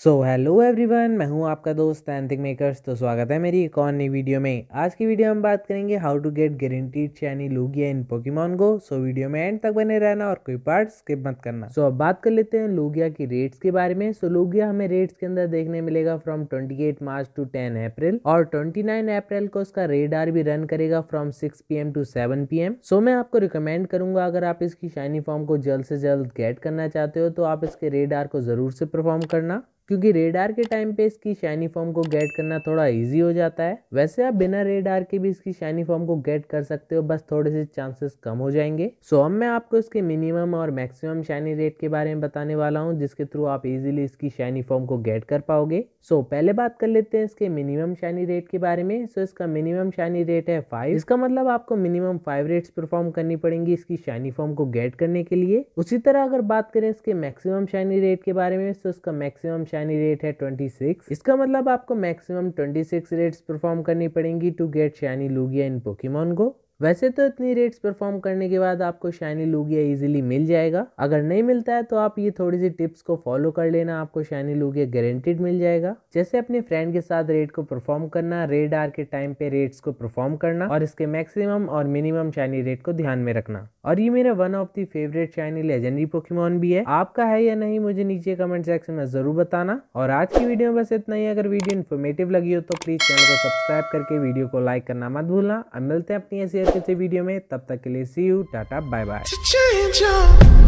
So hello everyone मैं हूँ आपका दोस्त एंथिक मेकर्स तो स्वागत है मेरी एक और नई वीडियो में। आज की वीडियो में बात करेंगे how to get guaranteed shiny Lugia in Pokemon Go so video में एंड तक बने रहना और कोई पार्ट स्किप मत करना। सो so, अब बात कर लेते हैं लूगिया की रेट्स के बारे में। सो so, लूगिया हमें रेट्स के अंदर देखने मिलेगा from twenty March to ten April और ट्वेंटी अप्रैल को उसका रेडार भी रन करेगा from six P to seven P so मैं आपको रिकमेंड करूँगा अगर आप इसकी शाइनी फॉर्म को जल्द से जल्द गेट करना चाहते हो तो आप इसके रेडार को ज़रूर से परफॉर्म करना। क्योंकि रेडार के टाइम पे इसकी शाइनी फॉर्म को गेट करना थोड़ा इजी हो जाता है। वैसे आप बिना रेडार के भी इसकी शाइनी फॉर्म को गेट कर सकते हो, बस थोड़े से चांसेस कम हो जाएँगे। सो अब मैं आपको इसके मिनिमम और मैक्सिमम शाइनी रेट के बारे में बताने वाला हूँ, जिसके थ्रू आप इजीली इसकी शाइनी फॉर्म को गेट कर पाओगे। सो पहले बात कर लेते हैं इसके मिनिमम शाइनी रेट के बारे में। सो इसका मिनिमम शाइनी रेट है फाइव इसका मतलब आपको मिनिमम फाइव रेट्स परफॉर्म करनी पड़ेंगी इसकी शाइनी फॉर्म को गेट करने के लिए। उसी तरह अगर बात करें इसके मैक्सिमम शाइनी रेट के बारे में तो इसका मैक्सिमम शाइनी रेट है 26 इसका मतलब आपको मैक्सिमम 26 रेट्स परफॉर्म करनी पड़ेंगी to get shiny Lugia in Pokemon को वैसे तो इतनी रेट्स परफॉर्म करने के बाद आपको शाइनी लूगिया इजीली मिल जाएगा। अगर नहीं मिलता है तो आप ये थोड़ी सी टिप्स को फॉलो कर लेना, आपको शाइनी लूगिया गारंटेड मिल जाएगा। जैसे अपने फ्रेंड के साथ रेट को परफॉर्म करना रेड आर के टाइम पे रेट्स को परफॉर्म करना और इसके मैक्सिमम और मिनिमम शाइनी रेट को ध्यान में रखना। और ये मेरा one of the favourite shiny legendary Pokemon भी है। आपका है या नहीं, मुझे नीचे कमेंट सेक्शन में ज़रूर बताना। और आज की वीडियो में बस इतना ही। अगर वीडियो इन्फॉर्मेटिव लगी हो तो प्लीज़ चैनल को सब्सक्राइब करके वीडियो को लाइक करना मत भूलना। अब मिलते हैं अपनी ऐसी किसी वीडियो में तब तक के लिए see you tata bye bye